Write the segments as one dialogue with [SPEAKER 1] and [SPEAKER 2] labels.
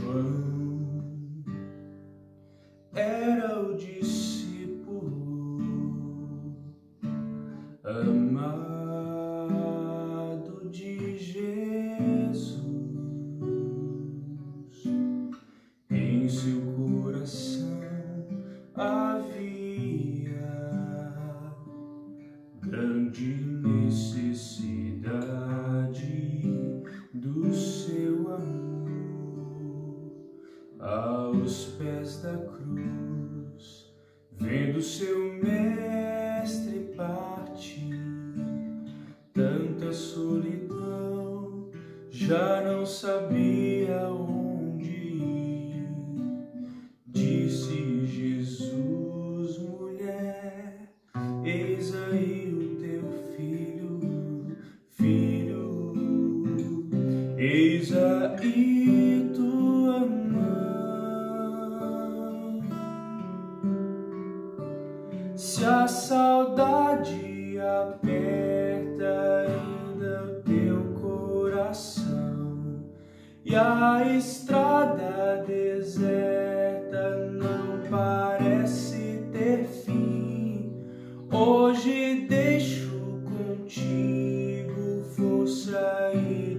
[SPEAKER 1] João era o discípulo amado de Jesus. Em seu coração havia aos pés da cruz, vendo seu mestre partir, tanta solidão, já não sabia onde ir. Disse Jesus, mulher, eis aí o teu filho, filho, eis aí Se a saudade aperta ainda teu coração e a estrada deserta não parece ter fim, hoje deixo contigo força e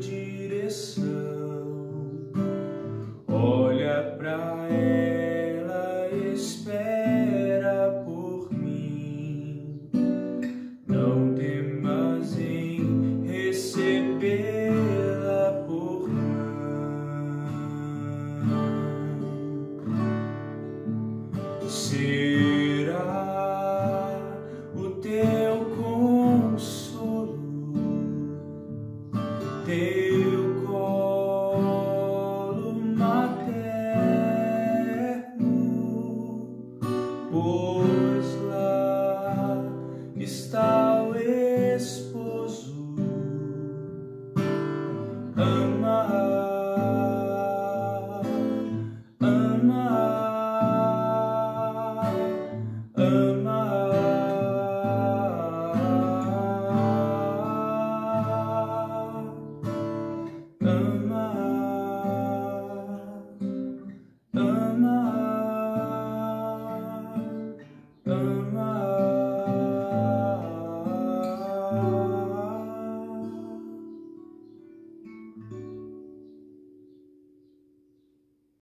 [SPEAKER 1] será o teu consolo, teu colo materno, pois lá está o Espírito.